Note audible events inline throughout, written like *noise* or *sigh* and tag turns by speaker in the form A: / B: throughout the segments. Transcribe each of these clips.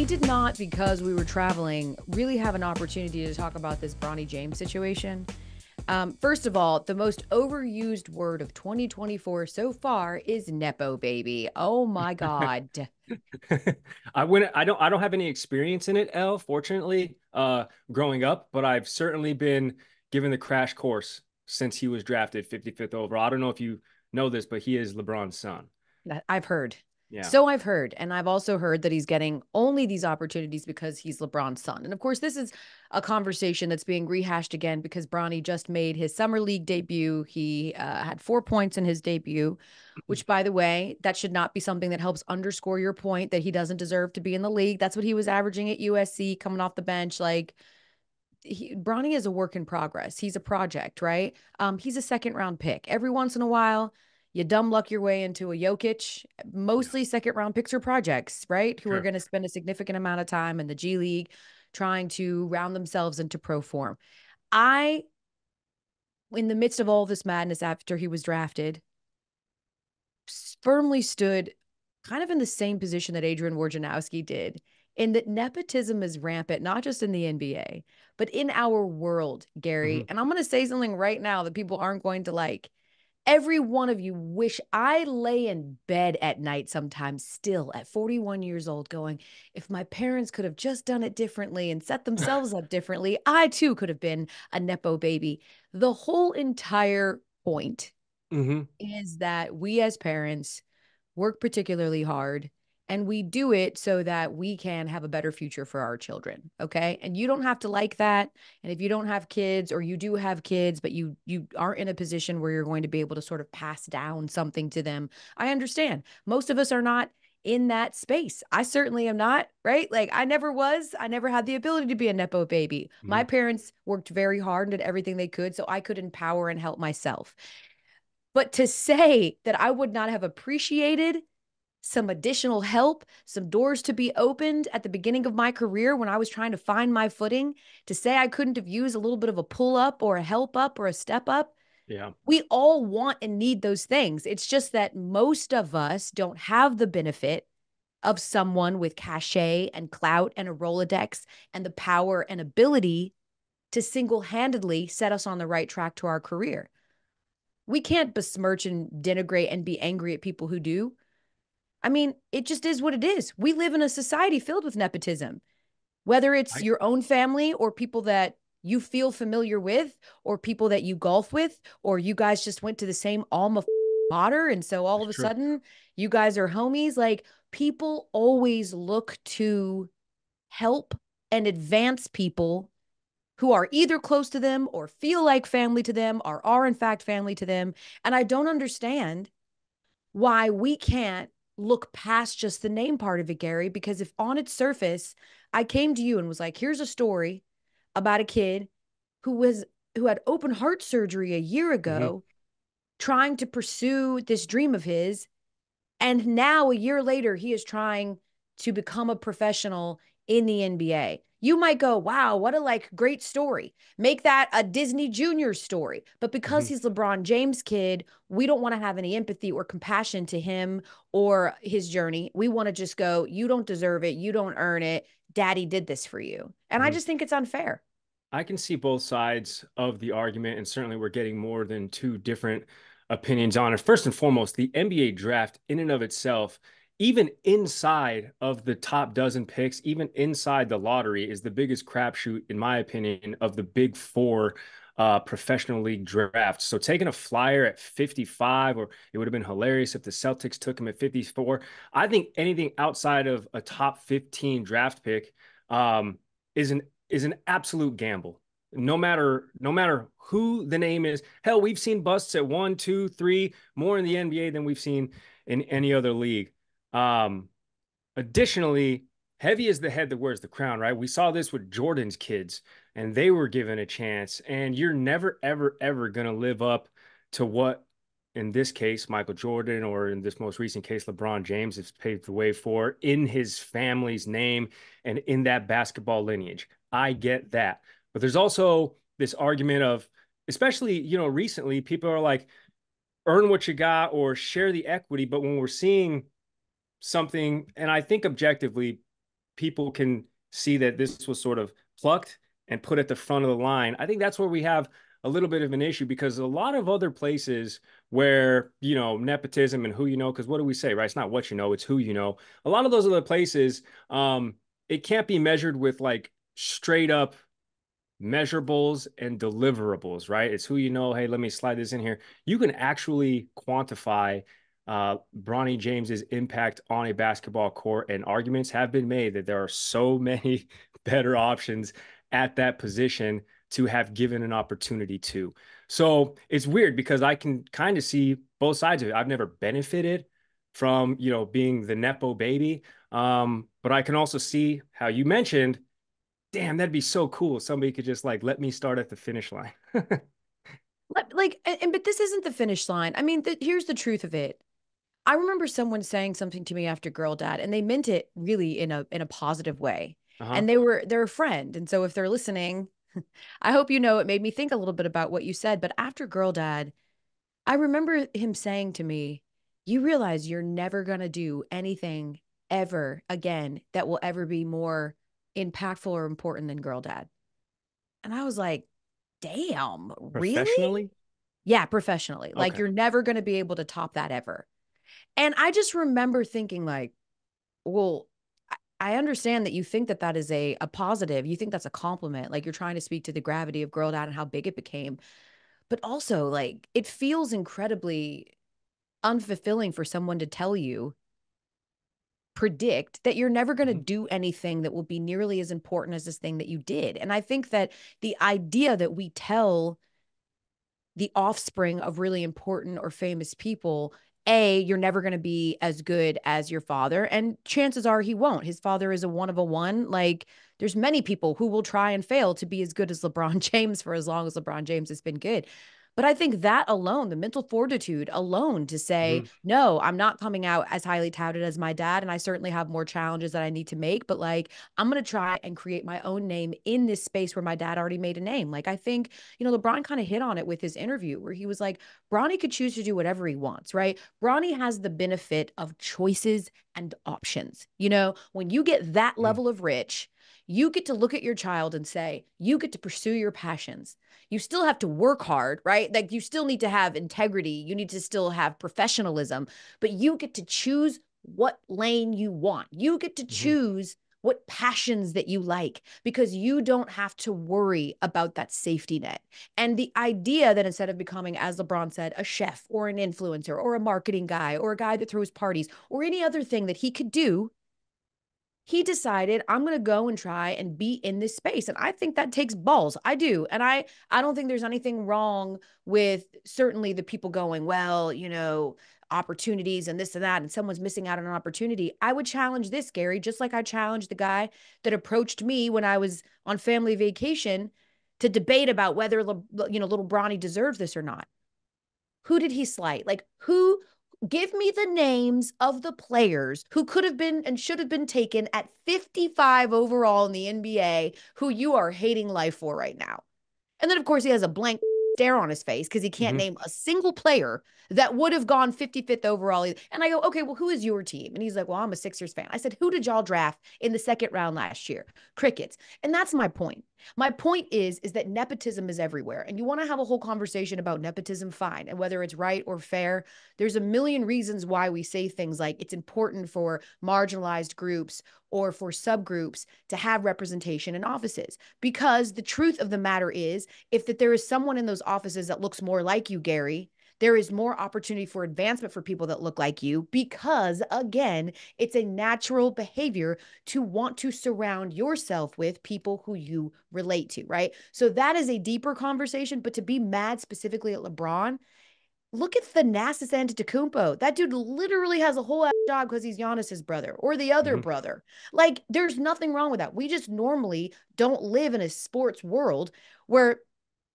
A: we did not, because we were traveling, really have an opportunity to talk about this Bronny James situation. Um, first of all, the most overused word of 2024 so far is nepo baby. Oh my god. *laughs*
B: I wouldn't I don't I don't have any experience in it, Elle, fortunately, uh growing up, but I've certainly been given the crash course since he was drafted 55th overall. I don't know if you know this, but he is LeBron's son.
A: I've heard.
B: Yeah.
A: So I've heard. And I've also heard that he's getting only these opportunities because he's LeBron's son. And of course, this is a conversation that's being rehashed again because Bronny just made his summer league debut. He uh, had four points in his debut, which, by the way, that should not be something that helps underscore your point that he doesn't deserve to be in the league. That's what he was averaging at USC coming off the bench. Like, he, Bronny is a work in progress. He's a project, right? Um, he's a second round pick. Every once in a while, you dumb luck your way into a Jokic. Mostly second round picture projects, right? Who sure. are going to spend a significant amount of time in the G League trying to round themselves into pro form. I, in the midst of all this madness after he was drafted, firmly stood kind of in the same position that Adrian Wojnarowski did in that nepotism is rampant, not just in the NBA, but in our world, Gary. Mm-hmm. And I'm going to say something right now that people aren't going to like every one of you wish I lay in bed at night sometimes still at 41 years old going, if my parents could have just done it differently and set *laughs* themselves up differently, I too could have been a Nepo baby. The whole entire point mm-hmm. is that we as parents work particularly hard and we do it so that we can have a better future for our children okay and you don't have to like that and if you don't have kids or you do have kids but you you aren't in a position where you're going to be able to sort of pass down something to them i understand most of us are not in that space. I certainly am not, right? Like I never was. I never had the ability to be a nepo baby. Mm-hmm. My parents worked very hard and did everything they could so I could empower and help myself. But to say that I would not have appreciated some additional help, some doors to be opened at the beginning of my career when I was trying to find my footing, to say I couldn't have used a little bit of a pull up or a help up or a step up.
B: Yeah.
A: We all want and need those things. It's just that most of us don't have the benefit of someone with cachet and clout and a Rolodex and the power and ability to single handedly set us on the right track to our career. We can't besmirch and denigrate and be angry at people who do I mean, it just is what it is. We live in a society filled with nepotism, whether it's I, your own family or people that you feel familiar with, or people that you golf with, or you guys just went to the same alma mater. And so all of a true. sudden, you guys are homies. Like, people always look to help and advance people who are either close to them or feel like family to them or are in fact family to them. And I don't understand why we can't look past just the name part of it, Gary, because if on its surface, I came to you and was like, here's a story about a kid who was who had open heart surgery a year mm-hmm. ago, mm-hmm. trying to pursue this dream of his. And now a year later, he is trying to become a professional in the NBA you might go, wow, what a like great story. Make that a Disney Junior story. But because mm-hmm. he's LeBron James kid, we don't want to have any empathy or compassion to him or his journey. We want to just go, you don't deserve it. You don't earn it. Daddy did this for you. And mm-hmm. I just think it's unfair.
B: I can see both sides of the argument. And certainly we're getting more than two different opinions on it. First and foremost, the NBA draft in and of itself even inside of the top dozen picks, even inside the lottery, is the biggest crapshoot, in my opinion, of the big four uh, professional league drafts. So taking a flyer at 55, or it would have been hilarious if the Celtics took him at 54. I think anything outside of a top 15 draft pick um, is an is an absolute gamble. No matter no matter who the name is. Hell, we've seen busts at one, two, three, more in the NBA than we've seen in any other league. Um, additionally, heavy is the head that wears the crown, right? We saw this with Jordan's kids, and they were given a chance. And you're never, ever, ever going to live up to what, in this case, Michael Jordan, or in this most recent case, LeBron James, has paved the way for in his family's name and in that basketball lineage. I get that. But there's also this argument of, especially, you know, recently, people are like, earn what you got or share the equity. But when we're seeing something, and I think objectively, people can see that this was sort of plucked and put at the front of the line, I think that's where we have a little bit of an issue because a lot of other places where you know nepotism and who you know because what do we say right? It's not what you know it's who you know. A lot of those other places um it can't be measured with like straight up measurables and deliverables right? It's who you know hey let me slide this in here. You can actually quantify uh, Bronny James's impact on a basketball court, and arguments have been made that there are so *laughs* many better options at that position to have given an opportunity to. So it's weird because I can kind of see both sides of it. I've never benefited from, you know, being the Nepo baby. Um, but I can also see how you mentioned, damn, that'd be so cool. If somebody could just like let me start at the finish line. *laughs*
A: like, and, but this isn't the finish line. I mean, the, here's the truth of it. I remember someone saying something to me after Girl Dad, and they meant it really in a in a positive way. Uh-huh. And they were they're a friend, and so if they're listening, *laughs* I hope you know it made me think a little bit about what you said. But after Girl Dad, I remember him saying to me, You realize you're never going to do anything ever again that will ever be more impactful or important than Girl Dad. And I was like, Damn, really? Yeah, professionally. Okay. Like you're never going to be able to top that ever. And I just remember thinking, like, well, I understand that you think that that is a, a positive. You think that's a compliment. Like you're trying to speak to the gravity of Girl Dad and how big it became. But also, like, it feels incredibly unfulfilling for someone to tell you, predict that you're never going to mm-hmm. do anything that will be nearly as important as this thing that you did. And I think that the idea that we tell the offspring of really important or famous people a you're never going to be as good as your father and chances are he won't. His father is a one of a one. Like there's many people who will try and fail to be as good as lebron *laughs* james for as long as lebron james has been good but I think that alone, the mental fortitude alone to say, mm. no, I'm not coming out as highly touted as my dad. And I certainly have more challenges that I need to make. But like, I'm going to try and create my own name in this space where my dad already made a name. Like, I think, you know, LeBron kind of hit on it with his interview where he was like, Bronny could choose to do whatever he wants, right? Bronny has the benefit of choices and options. You know, when you get that mm. level of rich, you get to look at your child and say, you get to pursue your passions. You still have to work hard, right? Like you still need to have integrity. You need to still have professionalism, but you get to choose what lane you want. You get to mm-hmm. choose what passions that you like because you don't have to worry about that safety net. And the idea that instead of becoming, as LeBron said, a chef or an influencer or a marketing guy or a guy that throws parties or any other thing that he could do he decided i'm going to go and try and be in this space. And i think that takes balls. I do. And i i don't think there's anything wrong with certainly the people going well you know opportunities and this and that and someone's missing out on an opportunity. I would challenge this gary just like i challenged the guy that approached me when i was on family vacation to debate about whether you know little bronny deserves this or not. Who did he slight? Like who give me the names of the players who could have been and should have been taken at 55 overall in the NBA who you are hating life for right now. And then, of course, he has a blank stare on his face because he can't mm-hmm. name a single player that would have gone 55th overall. And I go, okay, well, who is your team? And he's like, well, I'm a Sixers fan. I said, who did y'all draft in the second round last year? Crickets. And that's my point. My point is, is that nepotism is everywhere. And you want to have a whole conversation about nepotism, fine. And whether it's right or fair, there's a million reasons why we say things like it's important for marginalized groups or for subgroups to have representation in offices. Because the truth of the matter is, if that there is someone in those offices that looks more like you, Gary, there is more opportunity for advancement for people that look like you because, again, it's a natural behavior to want to surround yourself with people who you relate to, right? So that is a deeper conversation. But to be mad specifically at LeBron, look at Thanasis Antetokounmpo. That dude literally has a whole job because he's Giannis's brother or the other mm-hmm. brother. Like, there's nothing wrong with that. We just normally don't live in a sports world where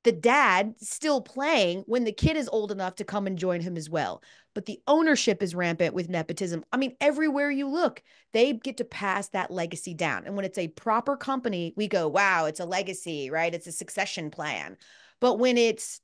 A: the dad still playing when the kid is old enough to come and join him as well. But the ownership is rampant with nepotism. I mean, everywhere you look, they get to pass that legacy down. And when it's a proper company, we go, wow, it's a legacy, right? It's a succession plan. But when it's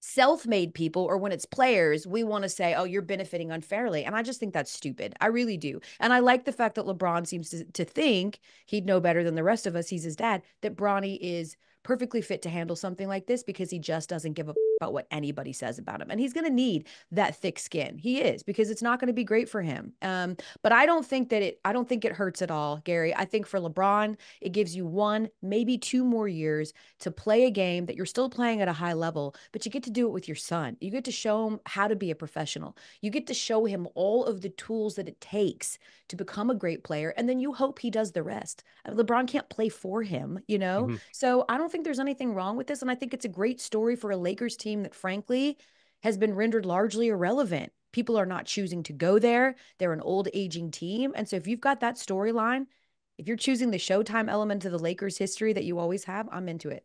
A: self-made people or when it's players we want to say oh you're benefiting unfairly and i just think that's stupid i really do and i like the fact that lebron seems to, to think he'd know better than the rest of us he's his dad that bronny is perfectly fit to handle something like this because he just doesn't give a about what anybody says about him. And he's going to need that thick skin. He is because it's not going to be great for him. Um, but I don't think that it I don't think it hurts at all, Gary. I think for LeBron, it gives you one, maybe two more years to play a game that you're still playing at a high level, but you get to do it with your son. You get to show him how to be a professional. You get to show him all of the tools that it takes to become a great player. And then you hope he does the rest. Uh, LeBron can't play for him, you know? Mm-hmm. So I don't think there's anything wrong with this. And I think it's a great story for a Lakers team team that, frankly, has been rendered largely irrelevant. People are not choosing to go there. They're an old aging team. And so if you've got that storyline, if you're choosing the Showtime element of the Lakers history that you always have, I'm into it.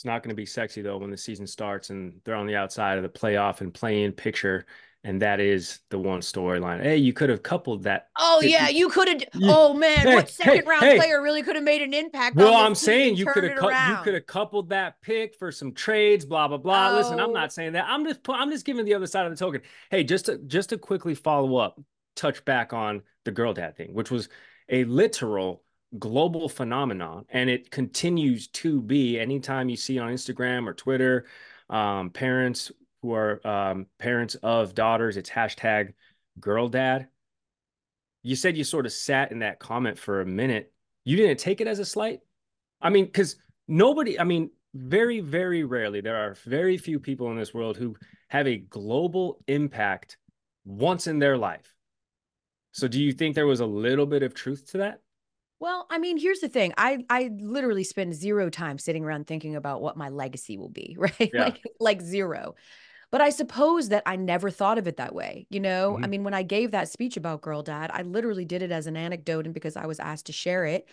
B: It's not going to be sexy though when the season starts and they're on the outside of the playoff and playing picture and that is the one storyline. Hey, you could have coupled that.
A: Oh yeah, you could have. Oh man, hey, what second hey, round hey. player really could have made an impact?
B: Well, I'm saying you could have cu- you could have coupled that pick for some trades, blah blah blah. Oh. Listen, I'm oh. not oh. saying that. I'm just I'm just giving the other side of the token. Hey, just to just to quickly follow up, touch back on the girl dad thing, which was a literal global phenomenon, and it continues to be. Anytime you see on Instagram or Twitter, um, parents who are um, parents of daughters. It's hashtag girl dad. You said you sort of sat in that comment for a minute. You didn't take it as a slight? I mean, because nobody, I mean, very, very rarely, there are very few people in this world who have a global impact once in their life. So do you think there was a little bit of truth to that?
A: Well, I mean, here's the thing. I I literally spend zero time sitting around thinking about what my legacy will be, *laughs* right? Yeah. Like like zero. But I suppose that I never thought of it that way. You know, mm-hmm. I mean, when I gave that speech about Girl Dad, I literally did it as an anecdote and because I was asked to share it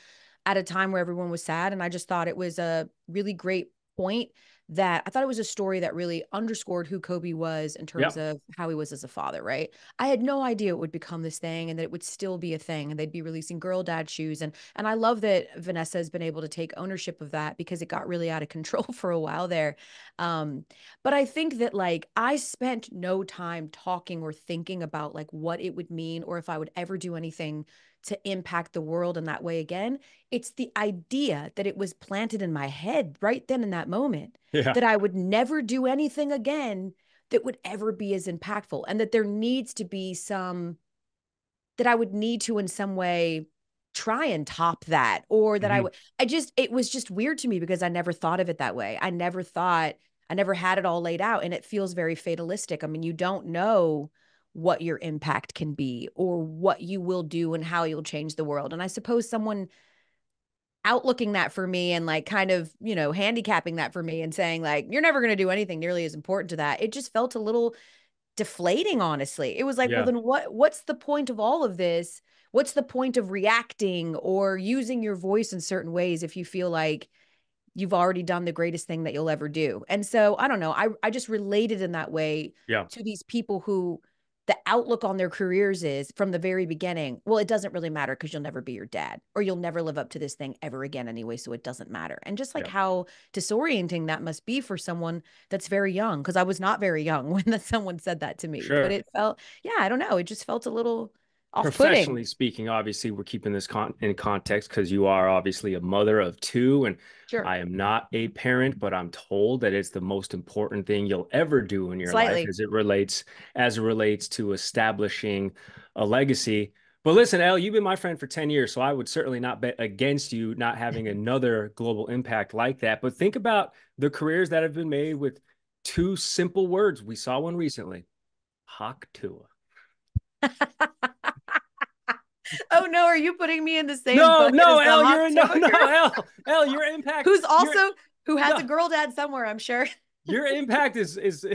A: at a time where everyone was sad. And I just thought it was a really great point that I thought it was a story that really underscored who Kobe was in terms yep. of how he was as a father, right? I had no idea it would become this thing and that it would still be a thing and they'd be releasing girl dad shoes and and I love that Vanessa has been able to take ownership of that because it got really out of *laughs* control for a while there. Um but I think that like I spent no time talking or thinking about like what it would mean or if I would ever do anything to impact the world in that way again. It's the idea that it was planted in my head right then in that moment yeah. that I would never do anything again that would ever be as impactful and that there needs to be some that I would need to in some way try and top that or that mm-hmm. I would I just it was just weird to me because I never thought of it that way. I never thought I never had it all laid out and it feels very fatalistic. I mean, you don't know what your impact can be or what you will do and how you'll change the world. And I suppose someone outlooking that for me and like kind of, you know, handicapping that for me and saying like you're never going to do anything nearly as important to that. It just felt a little deflating honestly. It was like, yeah. well then what what's the point of all of this? What's the point of reacting or using your voice in certain ways if you feel like you've already done the greatest thing that you'll ever do. And so I don't know, I I just related in that way
B: yeah.
A: to these people who the outlook on their careers is from the very beginning well it doesn't really matter because you'll never be your dad or you'll never live up to this thing ever again anyway so it doesn't matter and just like yeah. how disorienting that must be for someone that's very young because i was not very young *laughs* when that someone said that to me sure. but it felt yeah i don't know it just felt a little
B: professionally speaking obviously we're keeping this con- in context because you are obviously a mother of two and sure. i am not a parent but i'm told that it's the most important thing you'll ever do in your Slightly. life as it relates as it relates to establishing a legacy but listen Elle, you've been my friend for 10 years so i would certainly not bet against you not having *laughs* another global impact like that but think about the careers that have been made with two simple words we saw one recently hawk tuah *laughs* *laughs*
A: oh no, are you putting me in the same?
B: No, no, Elle, you're no, *laughs* no, Elle, Elle, your impact.
A: Who's also who has no. a girl dad somewhere? I'm sure. *laughs*
B: your impact is is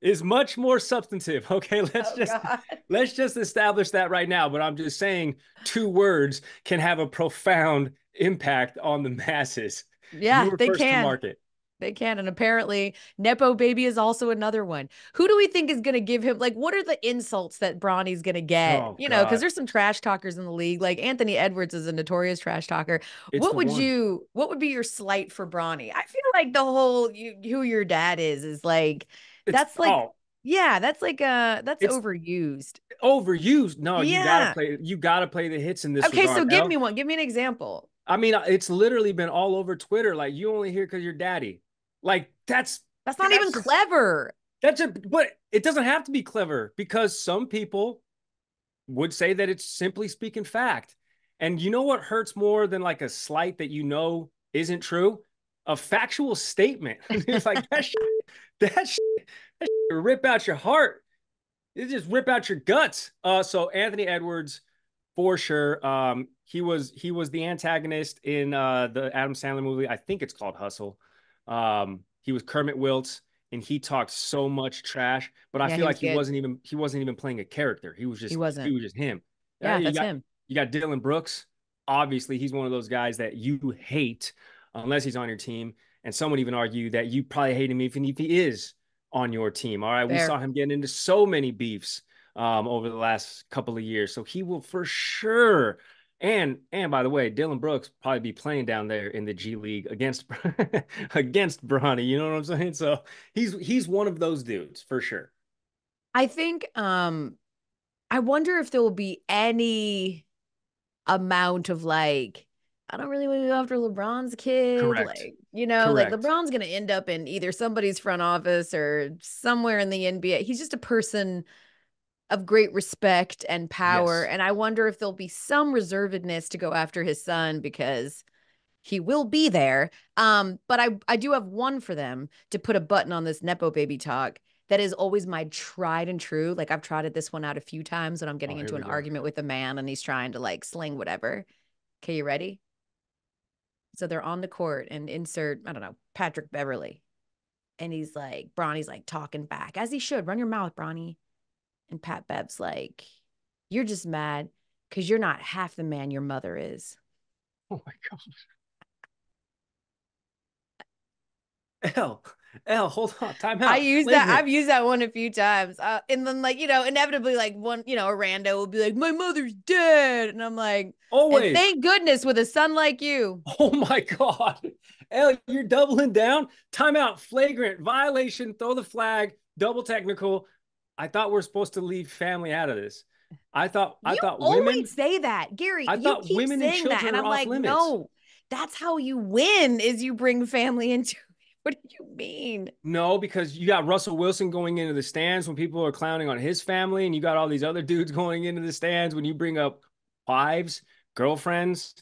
B: is much more substantive. Okay, let's oh, just God. let's just establish that right now. But I'm just saying, two words can have a profound impact on the masses.
A: Yeah, they can.
B: market.
A: They can. And apparently, Nepo Baby is also another one. Who do we think is going to give him, like, what are the insults that Bronny's going to get?
B: Oh,
A: you know, because there's some trash talkers in the league. Like, Anthony Edwards is a notorious trash talker.
B: It's
A: what would
B: one.
A: you, what would be your slight for Bronny? I feel like the whole, you, who your dad is, is like,
B: It's-
A: that's like,
B: oh,
A: yeah, that's like, uh, that's
B: It's-
A: overused.
B: overused. No, you gotta play. You gotta play the hits in this.
A: Okay. So give me one. Give me an example.
B: I mean, it's literally been all over Twitter. Like you only hear because your daddy. Like that's
A: That's not even
B: That's-
A: clever.
B: that's a. But it doesn't have to be clever because some people would say that it's simply speaking fact. And you know what hurts more than like a slight that you know isn't true? A factual statement. *laughs* it's like that shit, that shit, that shit rip out your heart. It just rip out your guts. Uh, so Anthony Edwards, for sure. Um, he was he was the antagonist in uh the Adam Sandler movie. I think it's called Hustle. Um, he was Kermit Wilts, and he talked so much trash. But I
A: Yeah,
B: feel
A: he
B: like he
A: good.
B: wasn't even he wasn't even playing a character. He was just
A: He wasn't.
B: He was just him.
A: Yeah,
B: Uh, you
A: that's
B: got,
A: him.
B: You got Dillon Brooks. Obviously, he's one of those guys that you hate unless he's on your team. And some would even argue that you probably hate him even if he is on your team. All right. We saw him getting into so many beefs um, over the last couple of years. So he will for sure. And and by the way, Dillon Brooks probably be playing down there in the G League against *laughs* against Bronny. You know what I'm saying? So he's he's one of those dudes for sure.
A: I think um I wonder if there will be any amount of like I don't really want to go after LeBron's kid.
B: Correct.
A: Like, you know, like LeBron's gonna end up in either somebody's front office or somewhere in the NBA. He's just a person of great respect and power.
B: Yes.
A: And I wonder if there'll be some reservedness to go after his son because he will be there. Um, but I I do have one for them to put a button on this Nepo baby talk. That is always my tried and true. Like I've trotted this one out a few times when I'm getting
B: Oh,
A: into an argument with a man and he's trying to like sling whatever. Okay, you ready? So they're on the court and insert, I don't know, Patrick Beverley. And he's like, Bronny's like talking back, as he should. Run your mouth, Bronny. And Pat Bev's like, You're just mad because you're not half the man your mother is.
B: Oh my gosh. *laughs* Elle, Elle, hold on. Time out.
A: I use that. I've used that one a few times. Uh, and then, like, you know, inevitably, like, one, you know, a rando will be like, My mother's dead. And I'm like, and
B: always.
A: thank goodness with a son like you.
B: Oh my God. Elle, you're doubling down. Timeout, flagrant, violation, throw the flag, double technical. I thought we're supposed to leave family out of this. I thought I thought
A: always
B: women
A: say that, Gary.
B: I
A: you
B: thought
A: keep
B: women and
A: saying that,
B: children
A: and I'm
B: off
A: like,
B: limits.
A: no, that's how you win. Is you bring family *laughs* into. What do you mean?
B: No, because you got Russell Wilson going into the stands when people are clowning on his family, and you got all these other dudes *laughs* going into the stands when you bring up wives, girlfriends,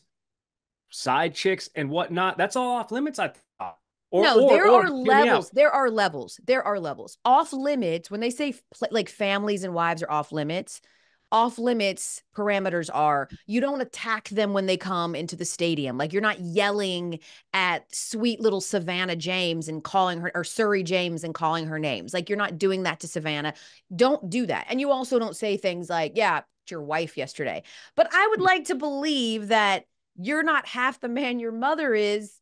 B: side chicks, and whatnot. That's all off limits, I. Or,
A: no,
B: or-
A: there
B: or,
A: are
B: hear me out.
A: levels. There are levels. There are levels. Off limits, when they say like families and wives are off limits, off limits parameters are you don't attack them when they come into the stadium. Like you're not yelling at sweet little Savannah James and calling her or Zhuri James and calling her names. Like you're not doing that to Savannah. Don't do that. And you also don't say things like, yeah, your wife yesterday. But I
B: Hmm.
A: would like to believe that you're not half the man your mother is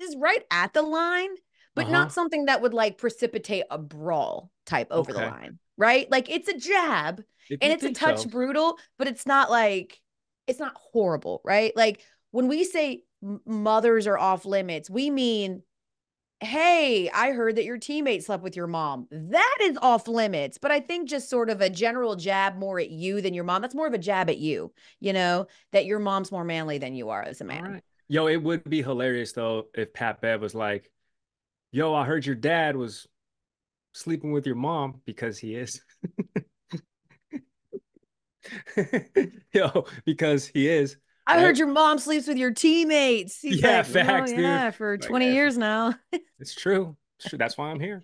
A: is right at the line, but
B: Uh-huh.
A: not something that would like precipitate a brawl type over the line, right? Like it's a jab
B: If
A: and it's a touch
B: so.
A: brutal, but it's not like it's not horrible, right? Like when we say mothers are off limits, we mean hey, I heard that your teammate slept with your mom. That is off limits. But I think just sort of a general jab more at you than your mom. That's more of a jab at you, you know, that your mom's more manly than you are as a man.
B: Right. Yo, it would be hilarious though if Pat Bev was like, "Yo, I heard your dad was sleeping with your mom because he is." *laughs* Yo, because he is.
A: I heard your mom sleeps with your teammates. He's
B: Yeah,
A: like, "Oh,
B: facts, dude.
A: for
B: Like,
A: 20
B: yeah.
A: years now.
B: It's true. It's true. That's why I'm here.